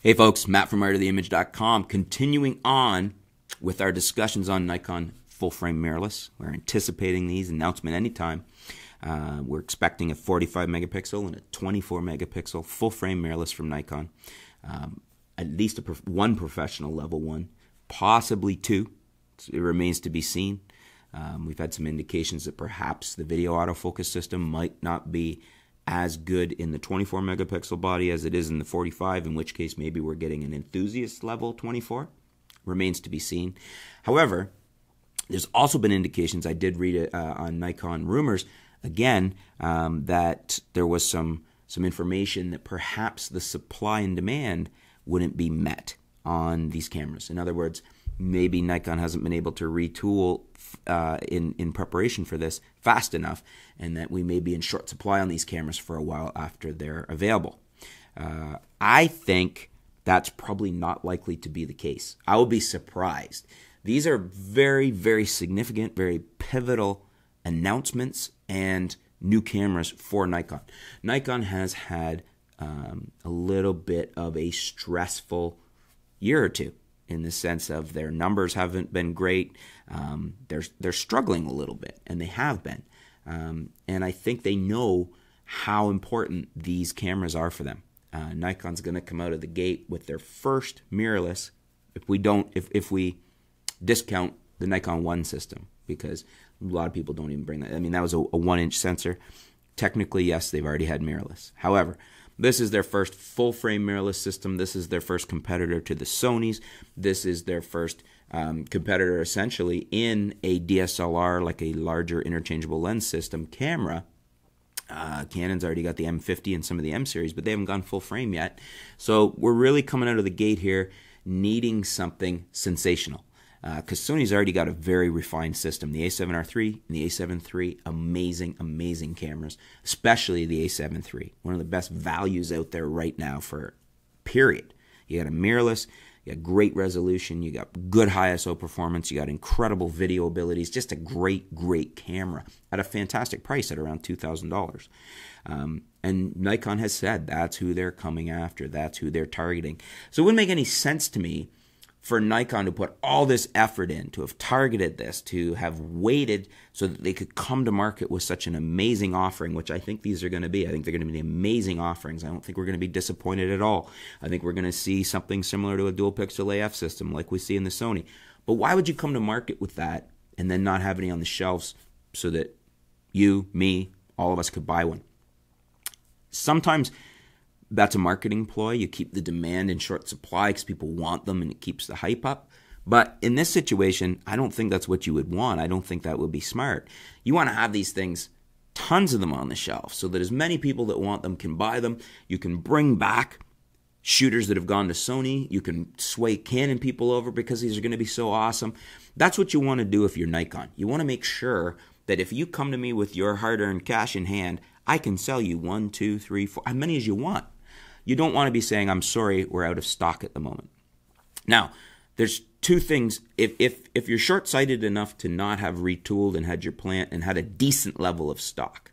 Hey folks, Matt from artoftheimage.com, continuing on with our discussions on Nikon full frame mirrorless. We're anticipating these announcement anytime. Uh, we're expecting a 45 megapixel and a 24 megapixel full frame mirrorless from Nikon. Um, at least a prof- one professional level one, possibly two. It remains to be seen. Um, we've had some indications that perhaps the video autofocus system might not be as good in the 24 megapixel body as it is in the 45, in which case maybe we're getting an enthusiast level 24. Remains to be seen. However, there's also been indications, I did read it uh, on Nikon rumors, again, um, that there was some, some information that perhaps the supply and demand wouldn't be met on these cameras. In other words, maybe Nikon hasn't been able to retool uh, in in preparation for this fast enough, and that we may be in short supply on these cameras for a while after they're available. Uh, I think that's probably not likely to be the case. I will be surprised. These are very, very significant, very pivotal announcements and new cameras for Nikon. Nikon has had um, a little bit of a stressful year or two in the sense of their numbers haven't been great. Um, they're they're struggling a little bit, and they have been. Um, and I think they know how important these cameras are for them. Uh, Nikon's going to come out of the gate with their first mirrorless. If we don't, if if we discount the Nikon One system, because a lot of people don't even bring that. I mean, that was a, a one inch sensor. Technically, yes, they've already had mirrorless. However, this is their first full frame mirrorless system. This is their first competitor to the Sony's. This is their first um, competitor essentially in a DSLR, like a larger interchangeable lens system camera. Uh, Canon's already got the M50 and some of the M series, but they haven't gone full frame yet. So we're really coming out of the gate here needing something sensational because uh, Sony's already got a very refined system. The A7R3 and the A7 III, amazing, amazing cameras, especially the A7 III, one of the best values out there right now for period. You got a mirrorless, you got great resolution, you got good high ISO performance, you got incredible video abilities, just a great, great camera at a fantastic price at around $2,000. Um, and Nikon has said that's who they're coming after, that's who they're targeting. So it wouldn't make any sense to me for Nikon to put all this effort in, to have targeted this, to have waited so that they could come to market with such an amazing offering, which I think these are going to be. I think they're going to be amazing offerings. I don't think we're going to be disappointed at all. I think we're going to see something similar to a dual pixel AF system like we see in the Sony. But why would you come to market with that and then not have any on the shelves so that you, me, all of us could buy one? Sometimes that's a marketing ploy. You keep the demand in short supply because people want them and it keeps the hype up. But in this situation, I don't think that's what you would want. I don't think that would be smart. You want to have these things, tons of them on the shelf, so that as many people that want them can buy them. You can bring back shooters that have gone to Sony. You can sway Canon people over because these are going to be so awesome. That's what you want to do if you're Nikon. You want to make sure that if you come to me with your hard earned cash in hand, I can sell you one, two, three, four, as many as you want you don't want to be saying, I'm sorry, we're out of stock at the moment. Now, there's two things. If, if, if you're short sighted enough to not have retooled and had your plant and had a decent level of stock,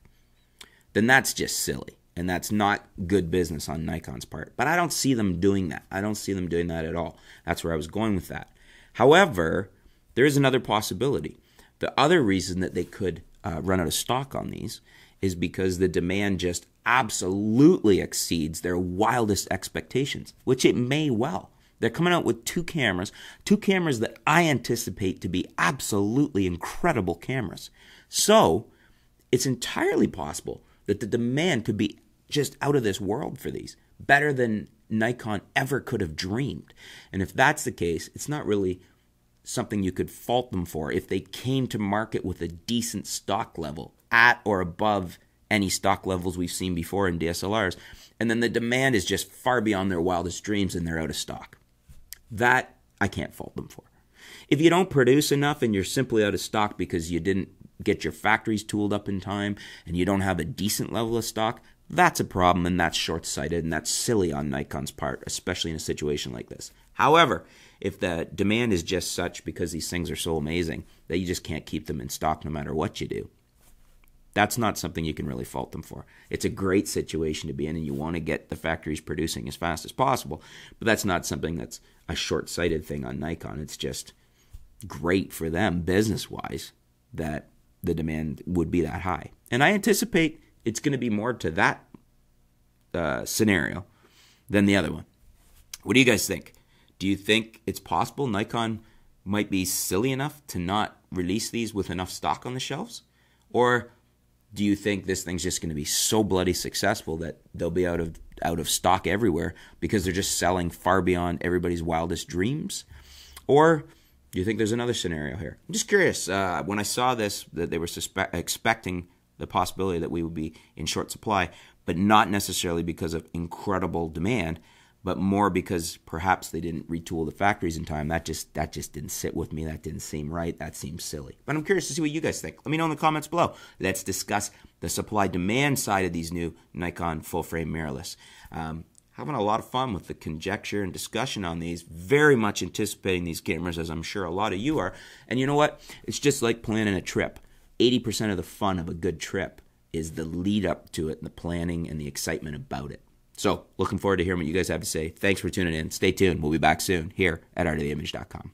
then that's just silly. And that's not good business on Nikon's part. But I don't see them doing that. I don't see them doing that at all. That's where I was going with that. However, there is another possibility. The other reason that they could uh, run out of stock on these is because the demand just absolutely exceeds their wildest expectations, which it may well. They're coming out with two cameras, two cameras that I anticipate to be absolutely incredible cameras. So, it's entirely possible that the demand could be just out of this world for these, better than Nikon ever could have dreamed. And if that's the case, it's not really something you could fault them for if they came to market with a decent stock level at or above any stock levels we've seen before in DSLRs. And then the demand is just far beyond their wildest dreams and they're out of stock. That I can't fault them for. If you don't produce enough and you're simply out of stock because you didn't get your factories tooled up in time and you don't have a decent level of stock, that's a problem and that's short sighted and that's silly on Nikon's part, especially in a situation like this. However, if the demand is just such because these things are so amazing that you just can't keep them in stock no matter what you do, That's not something you can really fault them for. It's a great situation to be in, and you want to get the factories producing as fast as possible. But that's not something that's a short sighted thing on Nikon. It's just great for them business wise that the demand would be that high. And I anticipate it's going to be more to that uh, scenario than the other one. What do you guys think? Do you think it's possible Nikon might be silly enough to not release these with enough stock on the shelves? Or do you think this thing's just going to be so bloody successful that they'll be out of out of stock everywhere because they're just selling far beyond everybody's wildest dreams? Or do you think there's another scenario here? I'm just curious. Uh, when I saw this, that they were suspe- expecting the possibility that we would be in short supply, but not necessarily because of incredible demand, but more because perhaps they didn't retool the factories in time. That just that just didn't sit with me. That didn't seem right. That seems silly. But I'm curious to see what you guys think. Let me know in the comments below. Let's discuss the supply demand side of these new Nikon full frame mirrorless. Um, having a lot of fun with the conjecture and discussion on these. Very much anticipating these cameras, as I'm sure a lot of you are. And you know what? It's just like planning a trip. 80% of the fun of a good trip is the lead up to it and the planning and the excitement about it. So, looking forward to hearing what you guys have to say. Thanks for tuning in. Stay tuned. We'll be back soon here at artoftheimage.com.